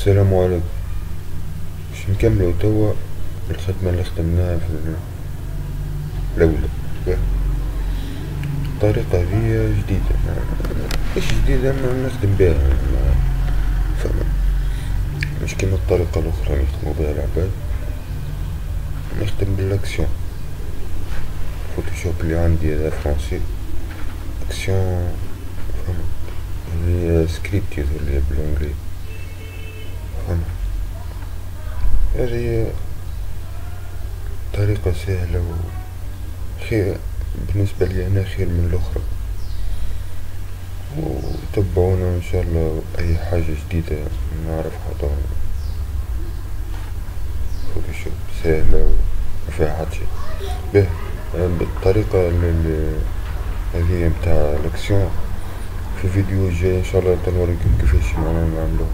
السلام عليكم. باش نكملو توا الخدمة اللي خدمناها في الأولى. الطريقة هذي جديدة. مش جديدة ما نخدم بها. فما مش كيما الطريقة الأخرى اللي يخدمو بها العباد. نخدم بالأكسيون. فوتوشوب اللي عندي هذا français action فما. هي سكريبت يظهر بالانجلي فما هذه طريقة سهلة وخير بالنسبة لي أنا خير من الأخرى. وتبعونا إن شاء الله أي حاجة جديدة نعرف حتى فوتوشوب سهلة ومفيها حد شي به بالطريقة هذه متاع الأكسيون. في فيديو جاي إن شاء الله تنوريكم كيفاش معنا نعملو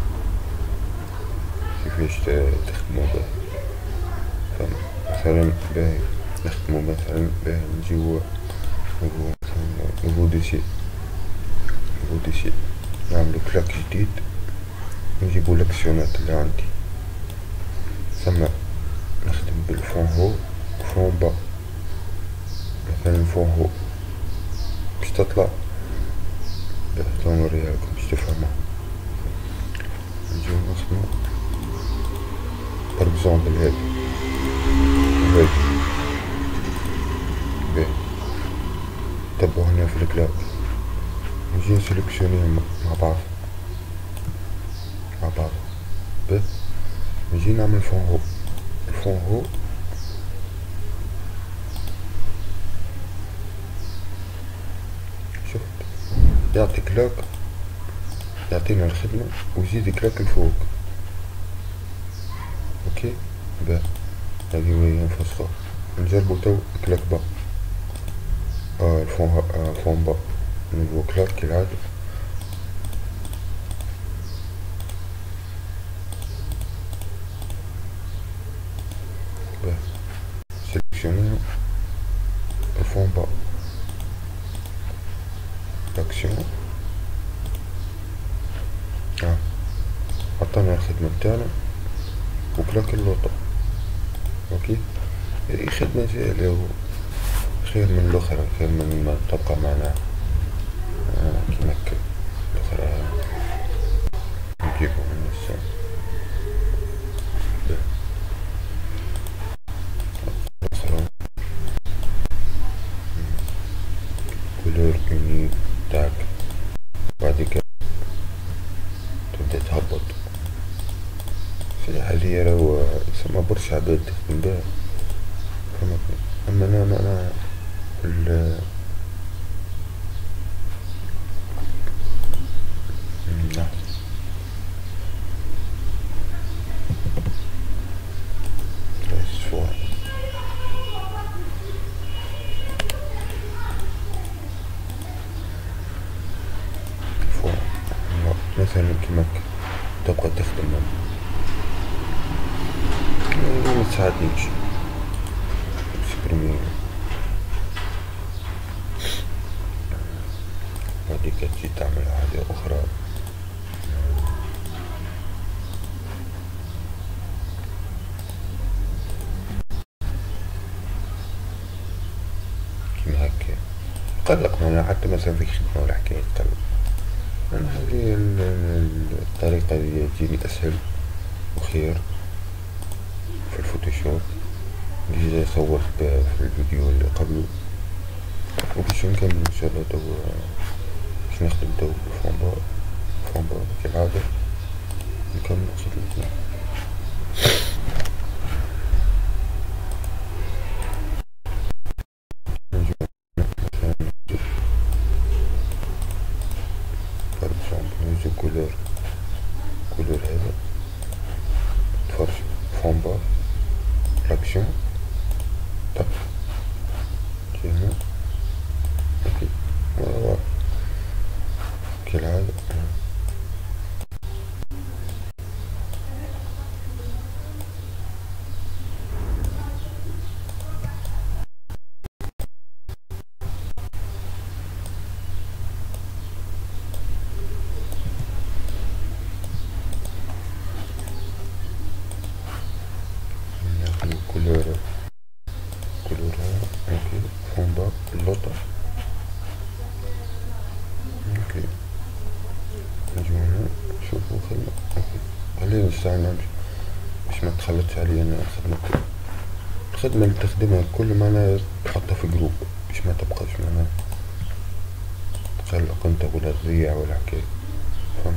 كيفاش تخدمو به فمثلا باهي نخدمو مثلا باهي نجيو nouveau dessin nouveau dessin نعملو calque جديد. نجيبو الاكسيونات اللي عندي. ثم نخدم بال fond haut fond bas. مثلا fond haut. باش تطلع باش نوريها لكم باش تفهمو. نجيو نخدمو. exemple هادي هادي باهي تبعو هنا في ال calque نجي نسلكسيونيهم مع بعض مع بعض باهي نجي نعمل فون هو الفون هو شفت يعطي كلاك يعطينا الخدمة ويزيد كلاك الفوق أوكي با هذه وهي نفسخها نجربو تو كلاك با. آه الفون آه الفون با. نجيبو كلاك كالعادة با سيلكسيونيو الفون با. اكسيون آه. الخدمة وكلاك اللوطة أوكي؟ هذه خدمة سهلة خير من الأخرى خير من ما تبقى معنا آه كيما الاخرى نجيبو من السن كولور اونيك تاعك بعد كده تبدا تهبط في هذه راهو يسمى برشا عباد تخدم بها فهمتني اما أنا أنا, أنا ال مثلا كيما تبقى تخدم ما تساعدنيش سبريمي بعديك تجي تعمل حاجة أخرى. كيما هكا. قلق معنا حتى مثلا في خدمة ولا حكاية تقلق أنا هذه الطريقة اللي تجيني أسهل وخير في ال Photoshop. اللي جاي صورت في الفيديو اللي قبله. وباش نكمل إن شاء الله تو باش نخدم تو بالفونبا فونبا كالعادة نكمل خدمتنا couleur نستعمل باش ما تخلطش عليا أنا خدمة. الخدمة اللي تخدمها كل معناها تحطها في جروب باش ما تبقاش معناها تقلق أنت ولا تضيع ولا حكاية. فهمت؟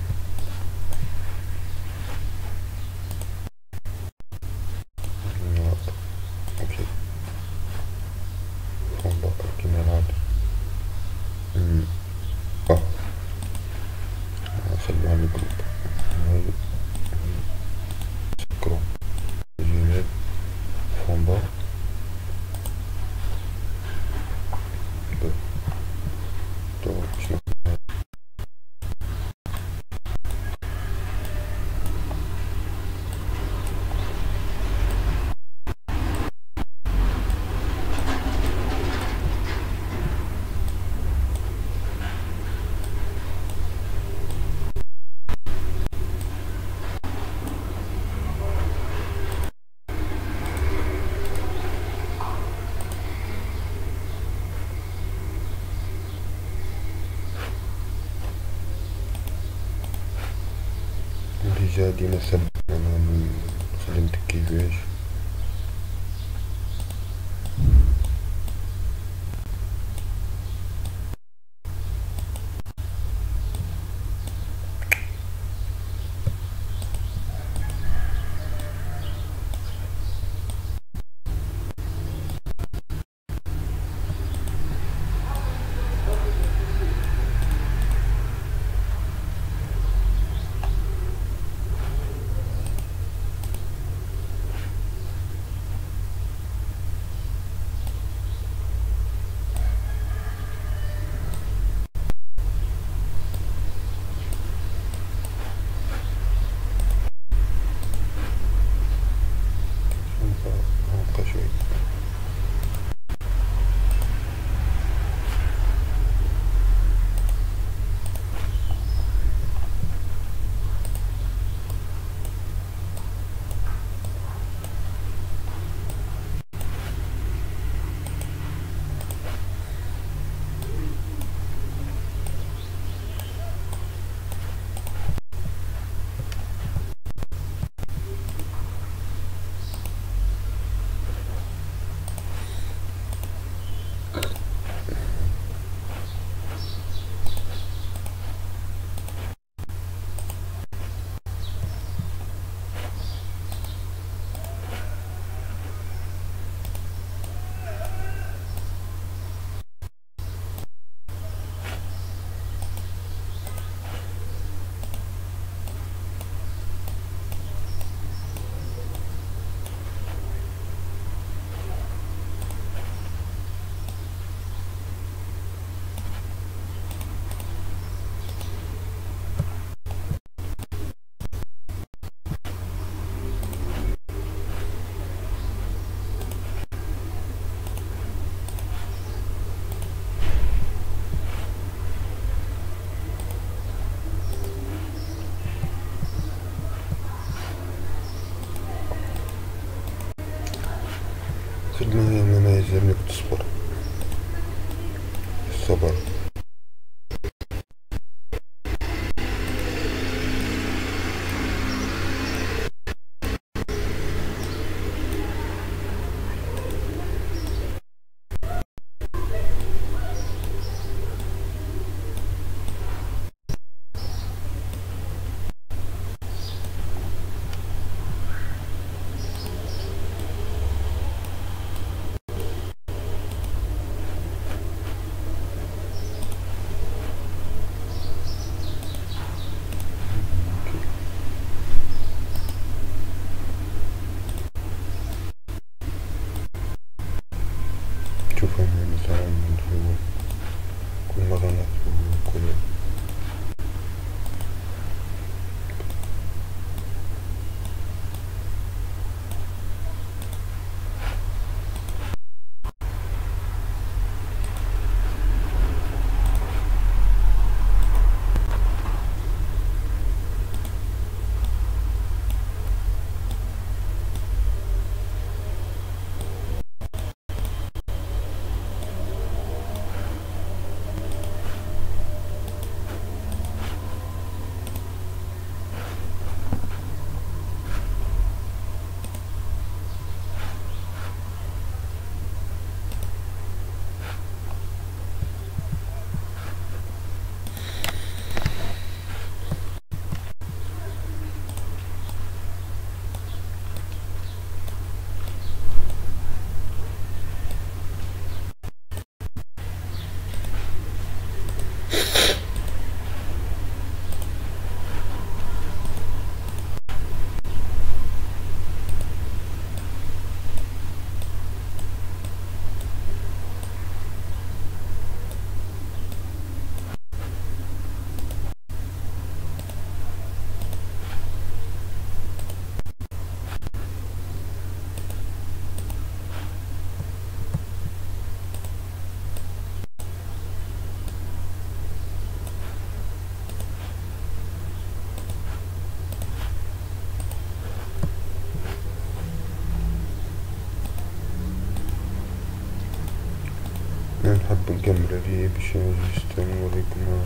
جادي نسب خدمتك كيفاش نحب نكمل عليه باش جست نوريكم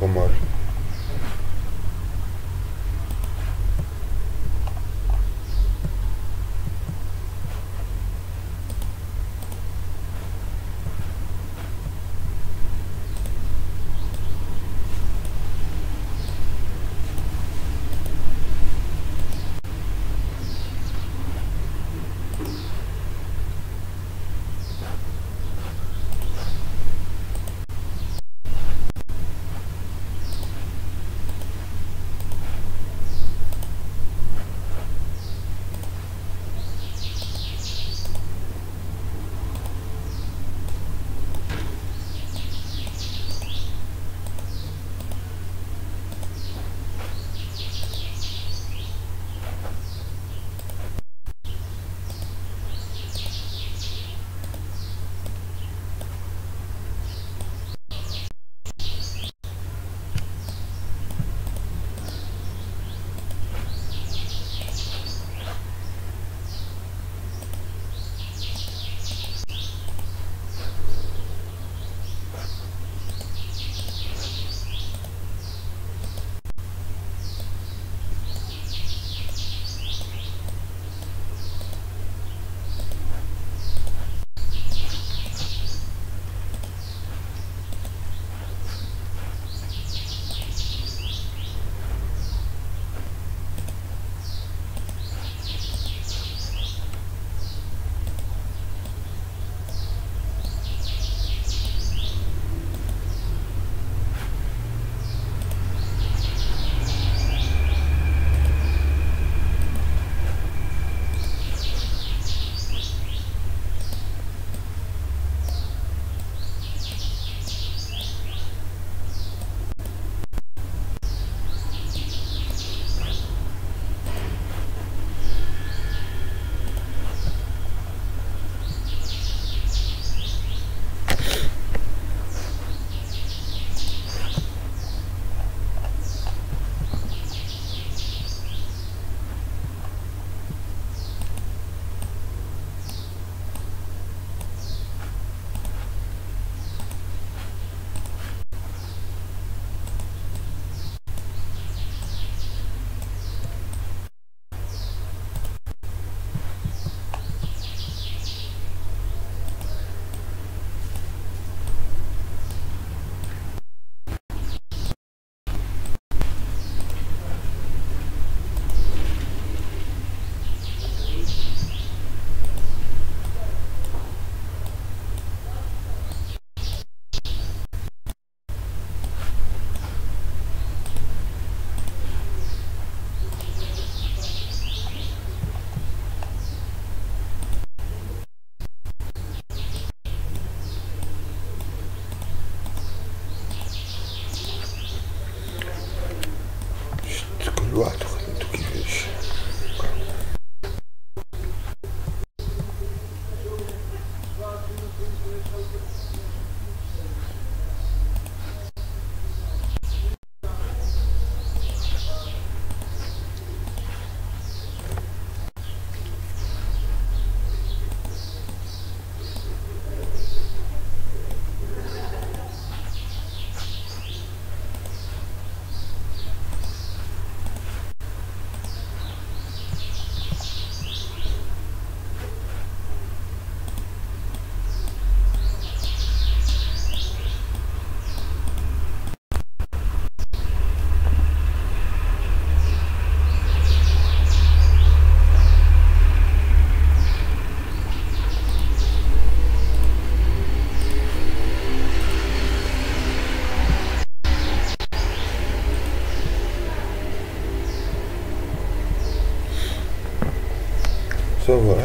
como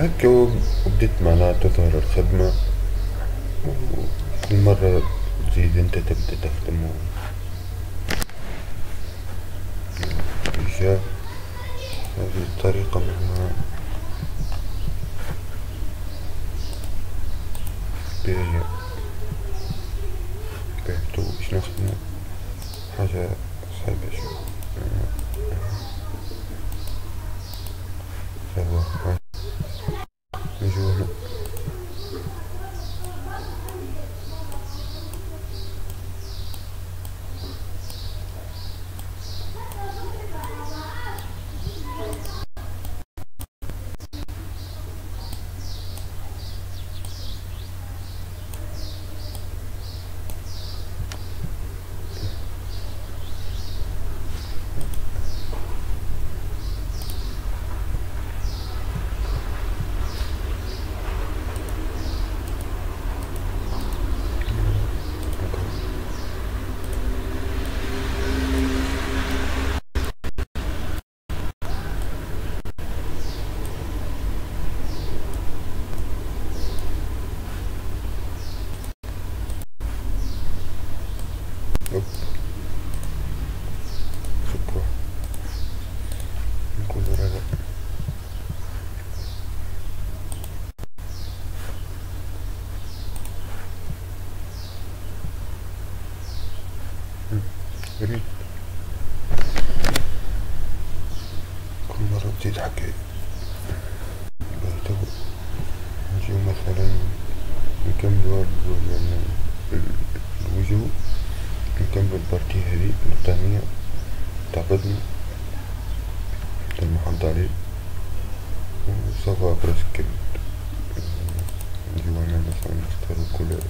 هيك وبدت معناته تظهر الخدمة وكل مرة تزيد انت تبدأ تخدمه. إيجاب هذه الطريقة كل حكاية بهتو نجيو مثلا نكملو يعني ال- الوجوه نكمل ال partie هذي الثانية تاع بدن المحط عليه. و ça va parce que نجيو هنا مثلا نختارو couleur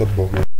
от Бога.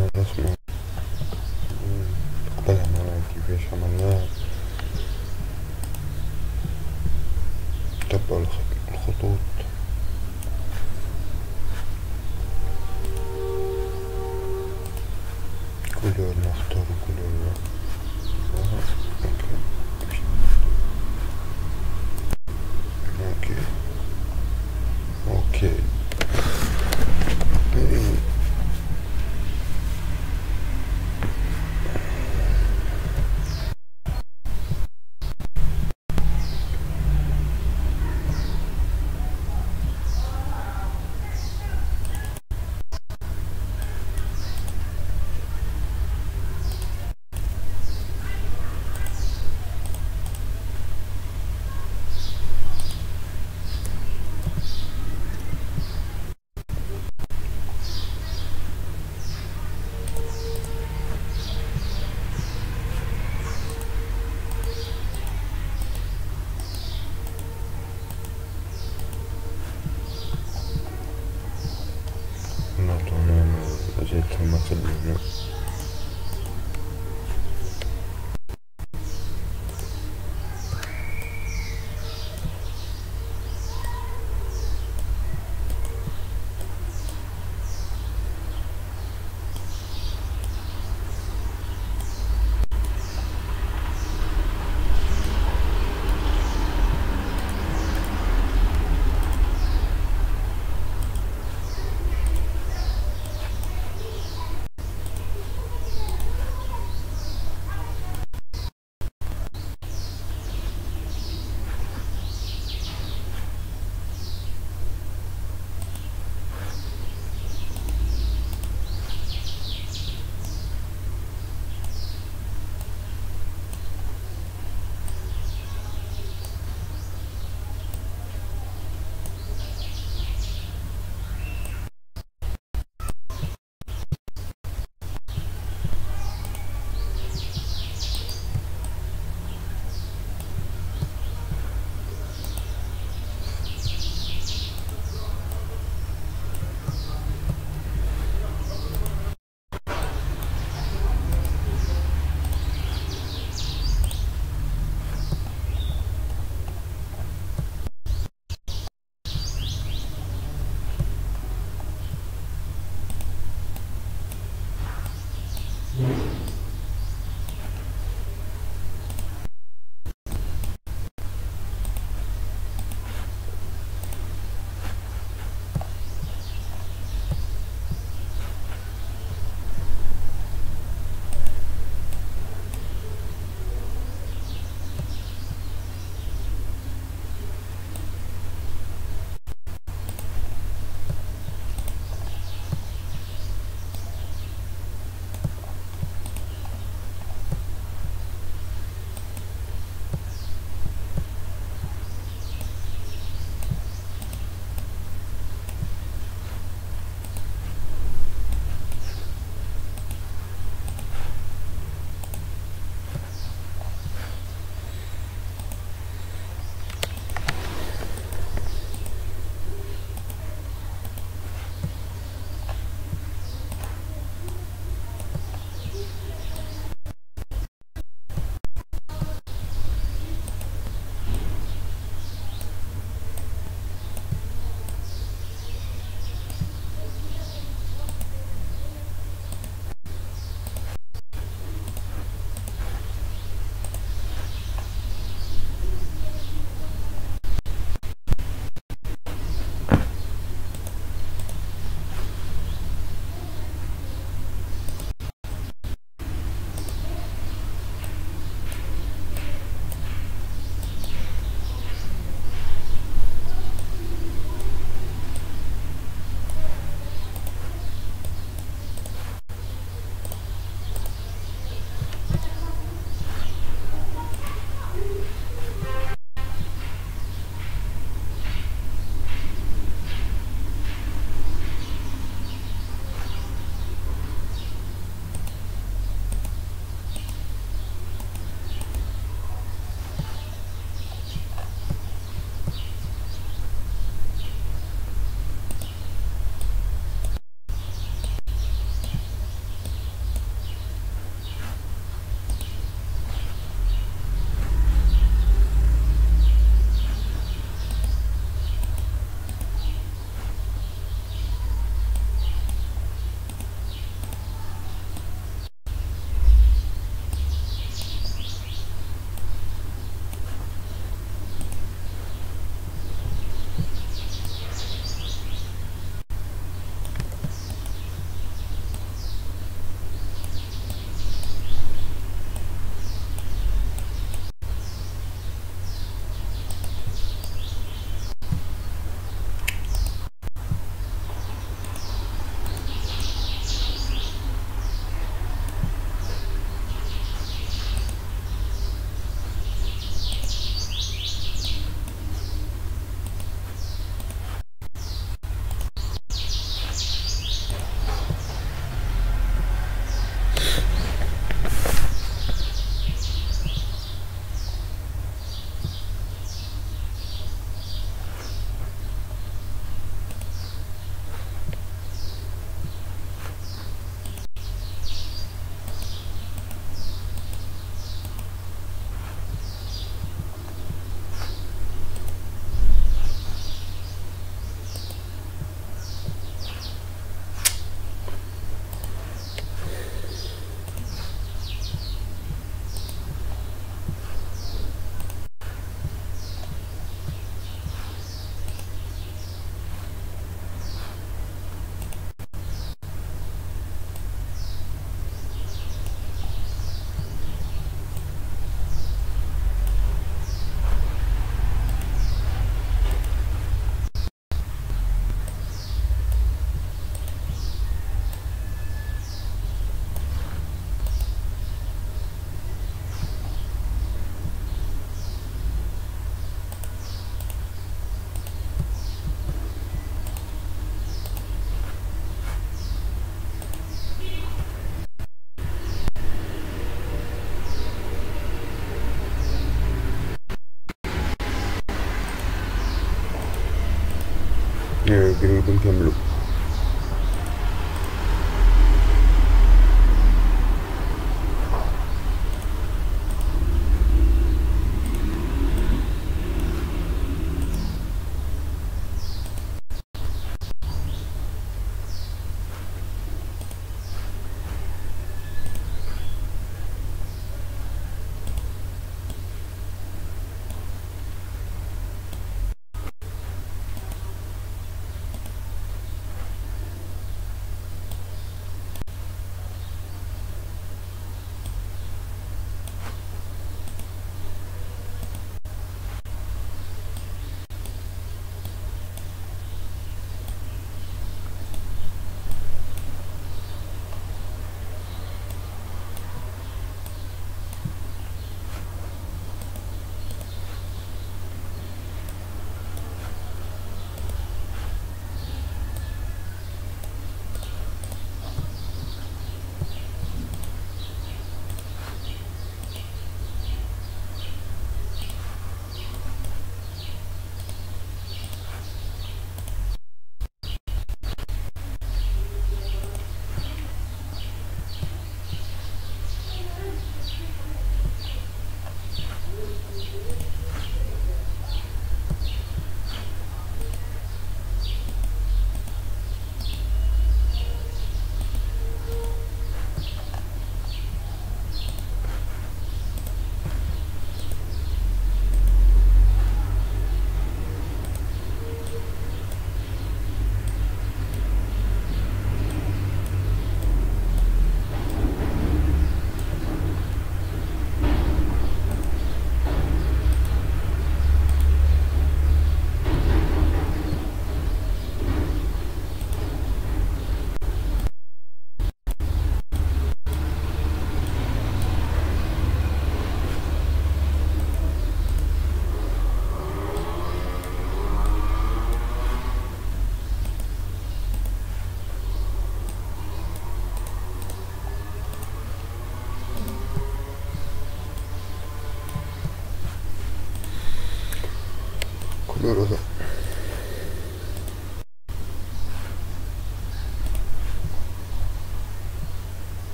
que, que, que,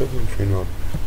Das ist ein Abend.